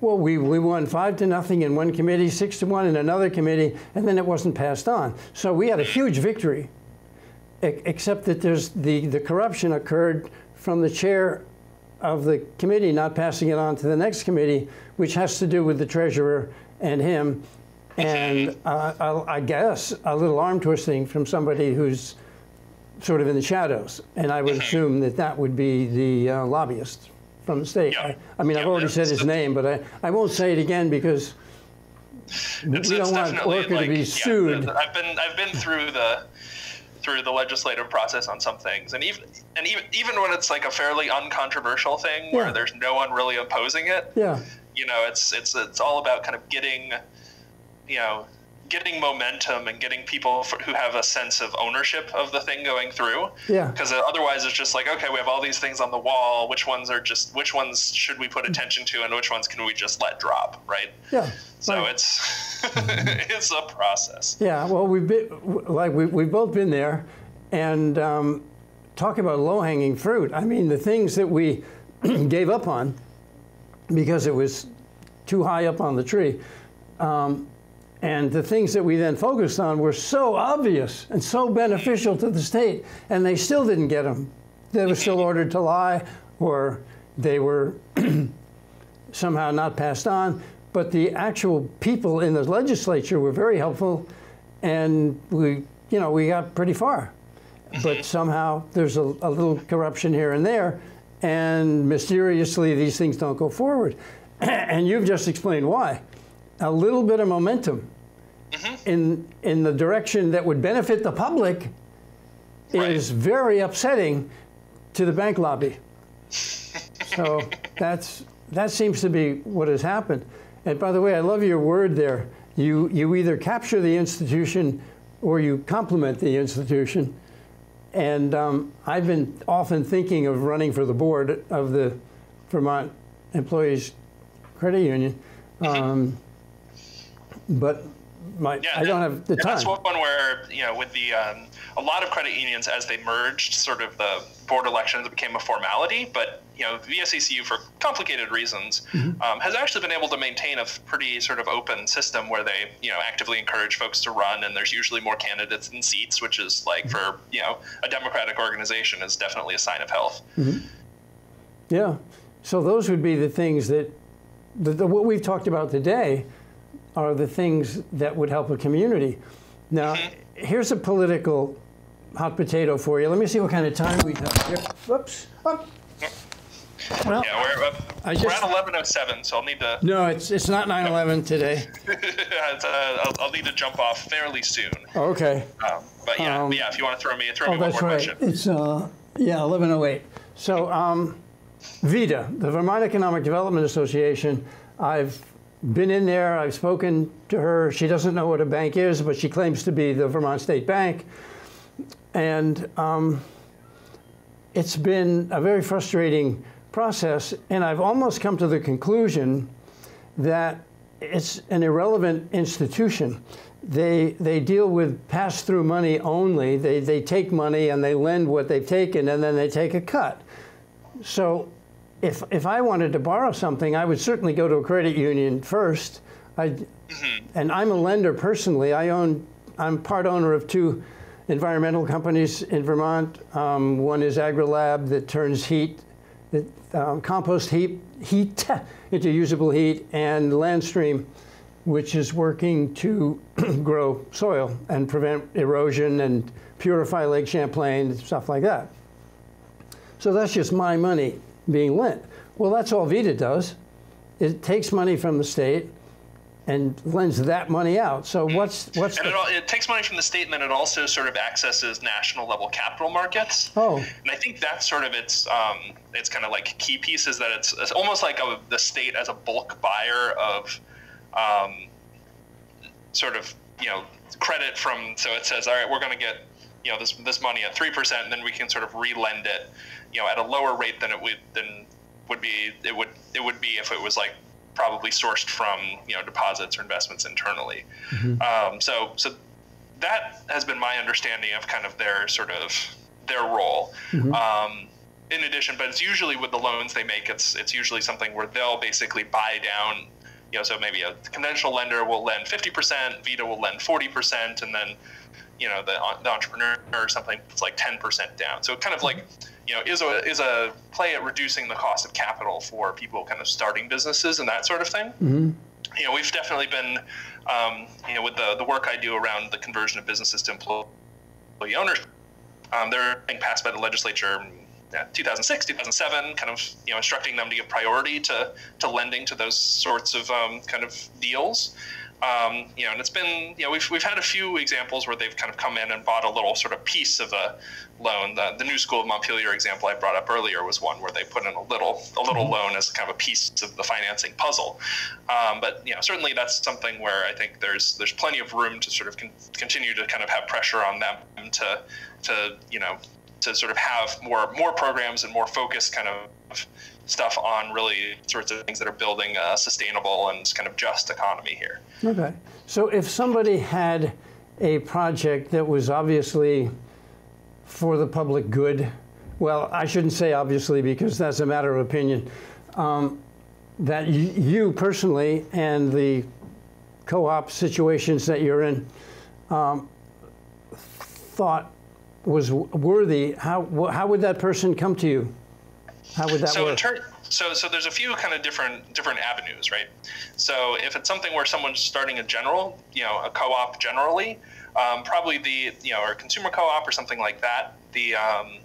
Well, we, we won five to nothing in one committee, six to one in another committee, and then it wasn't passed on. So we had a huge victory, except that there's the, the corruption occurred from the chair of the committee not passing it on to the next committee, which has to do with the treasurer and him, and uh, I guess a little arm twisting from somebody who's sort of in the shadows. And I would assume that that would be the uh, lobbyist from the state. Yeah. I, I mean, I've already said his name, but I, I won't say it again because It's, we it's don't want Orca like, to be yeah, sued. I've been I've been through the through the legislative process on some things, and even and even even when it's like a fairly uncontroversial thing Yeah. where there's no one really opposing it, Yeah, you know, it's it's it's all about kind of getting, you know, getting momentum and getting people f who have a sense of ownership of the thing going through. yeah, Because otherwise, it's just like, okay, we have all these things on the wall. Which ones are just which ones should we put attention to, and which ones can we just let drop, right? yeah. So Right. it's it's a process. Yeah, well, we've been, like, we, we've both been there, and um, talk about low-hanging fruit. I mean, the things that we gave up on because it was too high up on the tree, um, and the things that we then focused on were so obvious and so beneficial to the state, and they still didn't get them. They were still ordered to lie, or they were somehow not passed on. But the actual people in the legislature were very helpful, and we, you know, we got pretty far. But somehow there's a, a little corruption here and there, and mysteriously these things don't go forward. and you've just explained why. A little bit of momentum in in the direction that would benefit the public Right. is very upsetting to the bank lobby. So that's that seems to be what has happened. And by the way, I love your word there. You you either capture the institution or you complement the institution. And um, I've been often thinking of running for the board of the Vermont Employees Credit Union, um, but my Yeah, I don't have the time. That's one where you know, with the um, a lot of credit unions as they merged, sort of the board elections became a formality. But you know, VSECU for complicated reasons Mm-hmm. um, has actually been able to maintain a pretty sort of open system where they you know actively encourage folks to run, and there's usually more candidates than seats, which is like for you know a democratic organization is definitely a sign of health. Yeah. So those would be the things that, the, the, what we've talked about today are the things that would help a community. Now, here's a political hot potato for you. Let me see what kind of time we have here. Whoops. Oh. Well, Yeah, we're, uh, I we're just- at 11:07, so I'll need to no, it's, it's not 9-11 today. uh, I'll, I'll need to jump off fairly soon. Okay. Um, but yeah, Um, yeah, if you want to throw me throw me Oh, one that's more right. question. It's, uh, yeah, 1108. So, um, VEDA, the Vermont Economic Development Association, I've been in there, I've spoken to her. She doesn't know what a bank is, but she claims to be the Vermont State Bank. And um, it's been a very frustrating process, and I've almost come to the conclusion that it's an irrelevant institution. They, they deal with pass through money only. They, they take money and they lend what they've taken and then they take a cut. So if, if I wanted to borrow something, I would certainly go to a credit union first. I, and I'm a lender personally. I own, I'm part owner of two environmental companies in Vermont. Um, one is AgriLab that turns heat, that, um, compost heat, heat into usable heat, and Landstream, which is working to grow soil and prevent erosion and purify Lake Champlain, and stuff like that. So that's just my money being lent. Well, that's all VEDA does. It takes money from the state and lends that money out. So what's what's And the, it, all, it takes money from the state, and then it also sort of accesses national level capital markets. oh And I think that's sort of its um, its kind of like key piece is that it's, it's almost like a, the state as a bulk buyer of um, sort of you know credit from. So it says, all right, we're going to get you know this this money at three percent, and then we can sort of relend it, you know, at a lower rate than it would than would be it would it would be if it was like probably sourced from you know deposits or investments internally. Um, so so that has been my understanding of kind of their sort of their role. Um, in addition, but it's usually with the loans they make, it's it's usually something where they'll basically buy down. You know, so maybe a conventional lender will lend 50%, VEDA will lend 40%, and then, you know the, the entrepreneur or something it's like 10% down. So it kind of like you know is a is a play at reducing the cost of capital for people kind of starting businesses and that sort of thing. Mm-hmm. you know we've definitely been um, you know with the the work i do around the conversion of businesses to employee owners um, they're being passed by the legislature in, yeah, 2006 2007 kind of you know instructing them to give priority to to lending to those sorts of um, kind of deals um, you know, and it's been, you know, we've, we've had a few examples where they've kind of come in and bought a little sort of piece of a loan. The, the New School of Montpelier example I brought up earlier was one where they put in a little a little loan as kind of a piece of the financing puzzle. Um, but you know, certainly that's something where I think there's there's plenty of room to sort of con- continue to kind of have pressure on them to to you know to sort of have more more programs and more focus kind of stuff on really sorts of things that are building a sustainable and kind of just economy here. Okay. So if somebody had a project that was obviously for the public good, well, I shouldn't say obviously because that's a matter of opinion, um, that you personally and the co op situations that you're in um, thought was worthy, how, how would that person come to you? How would that so in work? turn, so so there's a few kind of different different avenues, right? So if it's something where someone's starting a general, you know, a co-op generally, um, probably the you know, or a consumer co-op or something like that. The um,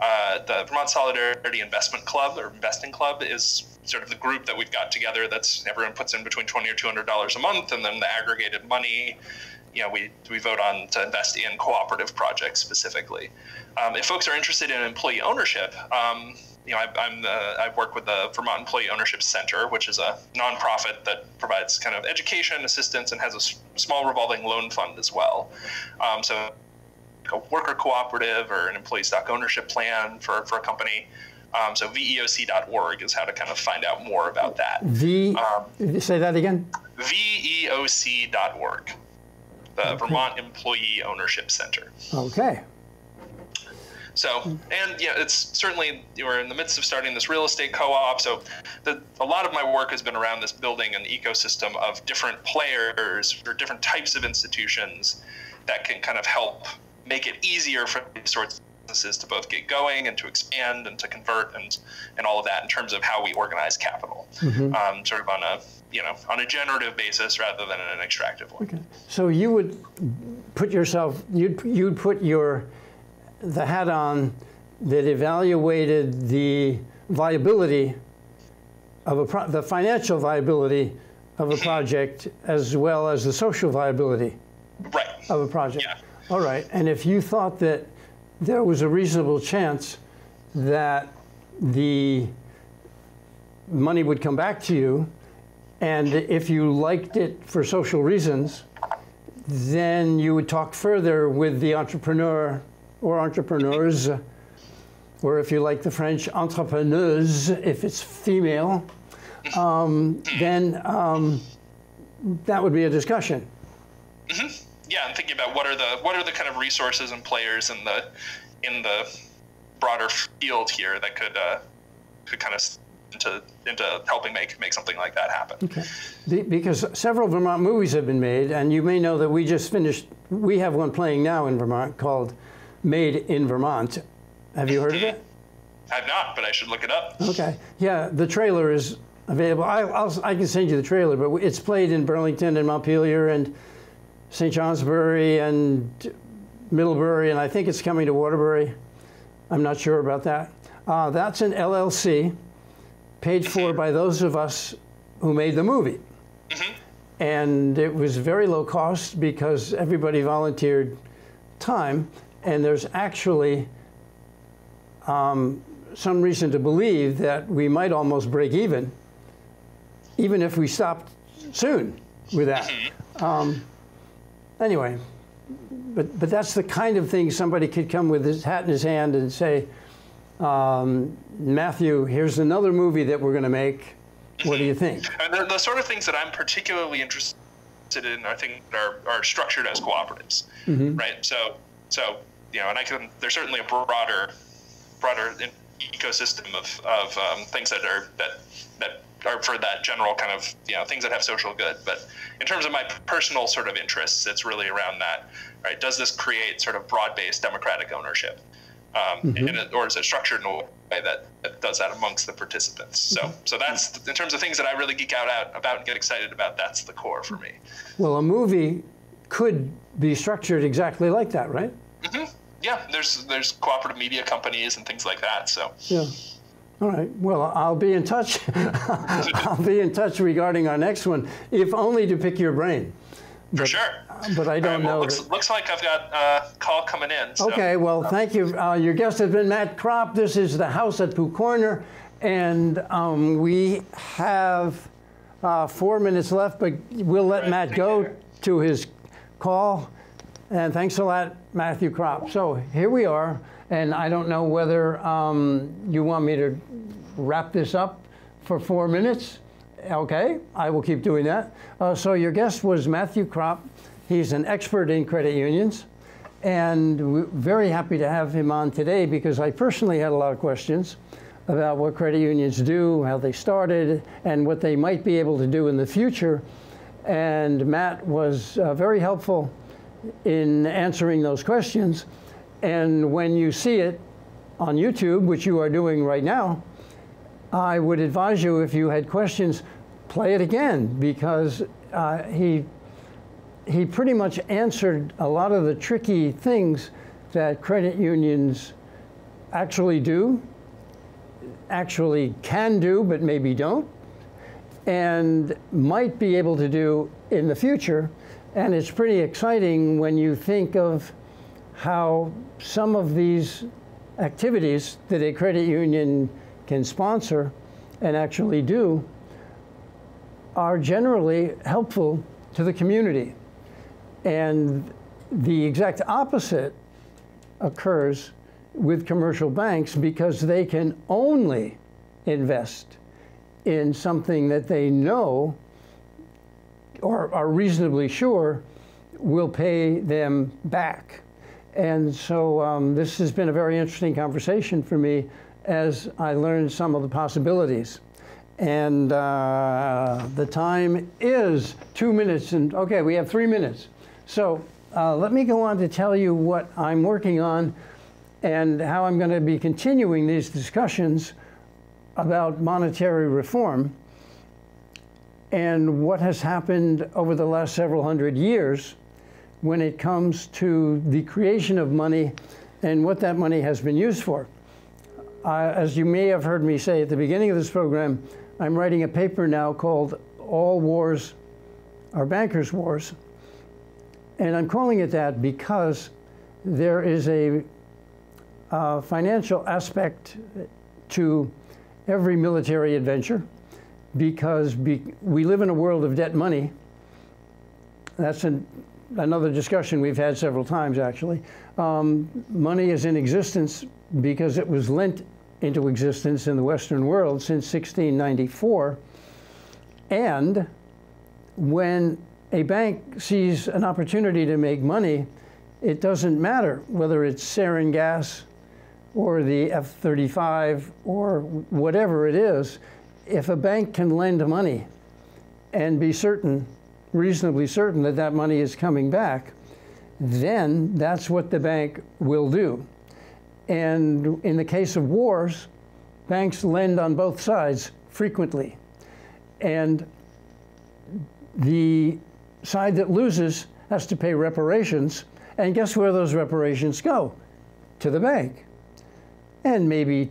uh, the Vermont Solidarity Investment Club or Investing Club is sort of the group that we've got together. That's everyone puts in between twenty or two hundred dollars a month, and then the aggregated money you know, we, we vote on to invest in cooperative projects specifically. Um, if folks are interested in employee ownership, um, you know, I, I'm the, I work with the Vermont Employee Ownership Center, which is a nonprofit that provides kind of education assistance and has a s- small revolving loan fund as well. Um, so, a worker cooperative or an employee stock ownership plan for, for a company. Um, so, veoc.org is how to kind of find out more about that. V, Um, say that again? veoc.org, the Vermont Employee Ownership Center. Okay. So, and yeah, it's certainly we're in the midst of starting this real estate co-op. So, the, a lot of my work has been around this building an ecosystem of different players or different types of institutions that can kind of help make it easier for these sorts of businesses to both get going and to expand and to convert and and all of that in terms of how we organize capital, um, sort of on a you know on a generative basis rather than an extractive one. Okay. So you would put yourself, you'd, you'd put your, the hat on that evaluated the viability of a, pro- the financial viability of a project as well as the social viability Right. of a project. Yeah. All right. And if you thought that there was a reasonable chance that the money would come back to you, and if you liked it for social reasons, then you would talk further with the entrepreneur or entrepreneurs, or if you like the French, entrepreneuse, if it's female, um, then um, that would be a discussion. yeah, I'm thinking about what are the what are the kind of resources and players in the in the broader field here that could uh, could kind of into into helping make make something like that happen. Okay. Be- Because several Vermont movies have been made, and you may know that we just finished, we have one playing now in Vermont called Made in Vermont. Have you heard of it? I've not, but I should look it up. Okay. Yeah, the trailer is available. I, I'll, I can send you the trailer, but it's played in Burlington and Montpelier and St. Johnsbury and Middlebury, and I think it's coming to Waterbury. I'm not sure about that. Uh, that's an LLC paid for by those of us who made the movie. And it was very low cost because everybody volunteered time, and there's actually um, some reason to believe that we might almost break even, even if we stopped soon with that. Um, anyway, but, but that's the kind of thing somebody could come with his hat in his hand and say, um, Matthew, here's another movie that we're going to make. What do you think? I mean, the, the sort of things that I'm particularly interested in are things that are, are structured as cooperatives, right? So, so you know, and I can. There's certainly a broader, broader ecosystem of, of um, things that are that that or for that general kind of you know things that have social good. But in terms of my personal sort of interests, it's really around that. Right? Does this create sort of broad-based democratic ownership, um, mm-hmm. it, or is it structured in a way that, that does that amongst the participants? So, mm-hmm. so that's in terms of things that I really geek out, out about and get excited about. That's the core for me. Well, a movie could be structured exactly like that, right? Mm-hmm. Yeah, there's there's cooperative media companies and things like that. So yeah. All right. Well, I'll be in touch. I'll be in touch regarding our next one, if only to pick your brain. But, For sure. But I don't right, well, know. Looks, looks, like I've got a call coming in. So. Okay. Well, thank you. Uh, your guest has been Matt Cropp. This is the House at Pooh Corner, and um, we have uh, four minutes left, but we'll let right, Matt go care. to his call. And thanks a lot, Matthew Cropp. So here we are. And I don't know whether um, you want me to wrap this up for four minutes. Okay, I will keep doing that. Uh, so your guest was Matthew Cropp. He's an expert in credit unions. And we're very happy to have him on today because I personally had a lot of questions about what credit unions do, how they started, and what they might be able to do in the future. And Matt was uh, very helpful in answering those questions. And when you see it on YouTube, which you are doing right now, I would advise you, if you had questions, play it again because uh, he, he pretty much answered a lot of the tricky things that credit unions actually do, actually can do, but maybe don't, and might be able to do in the future. And it's pretty exciting when you think of how some of these activities that a credit union can sponsor and actually do are generally helpful to the community. And the exact opposite occurs with commercial banks because they can only invest in something that they know or are reasonably sure will pay them back. And so um, this has been a very interesting conversation for me as I learned some of the possibilities. And uh, the time is two minutes, and okay, we have three minutes. So uh, let me go on to tell you what I'm working on and how I'm going to be continuing these discussions about monetary reform and what has happened over the last several hundred years when it comes to the creation of money and what that money has been used for. Uh, as you may have heard me say at the beginning of this program, I'm writing a paper now called All Wars Are Bankers' Wars. And I'm calling it that because there is a uh, financial aspect to every military adventure because be, we live in a world of debt money. That's an another discussion we've had several times, actually. Um, money is in existence because it was lent into existence in the Western world since 1694. And when a bank sees an opportunity to make money, it doesn't matter whether it's sarin gas or the F 35 or whatever it is. If a bank can lend money and be certain reasonably certain that that money is coming back, then that's what the bank will do. And in the case of wars, banks lend on both sides frequently. And the side that loses has to pay reparations. And guess where those reparations go? To the bank. And maybe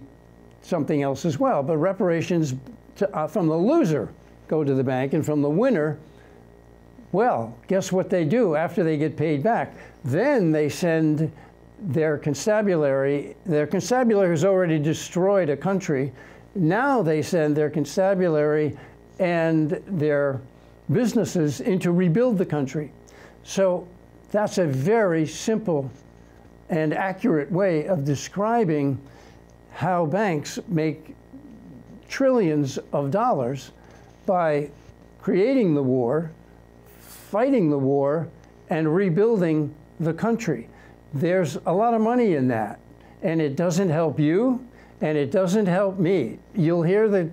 something else as well. But reparations to, uh, from the loser go to the bank, and from the winner well, guess what they do after they get paid back? Then they send their constabulary. Their constabulary has already destroyed a country. Now they send their constabulary and their businesses in to rebuild the country. So that's a very simple and accurate way of describing how banks make trillions of dollars by creating the war fighting the war and rebuilding the country. There's a lot of money in that, and it doesn't help you, and it doesn't help me. You'll hear the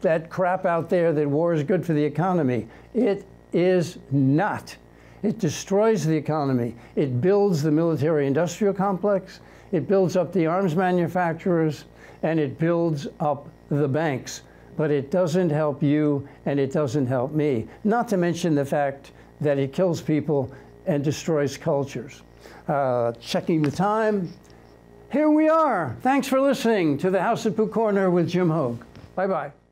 that crap out there that war is good for the economy. It is not. It destroys the economy. It builds the military industrial complex. It builds up the arms manufacturers and it builds up the banks. But it doesn't help you and it doesn't help me. Not to mention the fact that it kills people and destroys cultures. Uh, checking the time. Here we are. Thanks for listening to the House at Pooh Corner with Jim Hogue. Bye bye.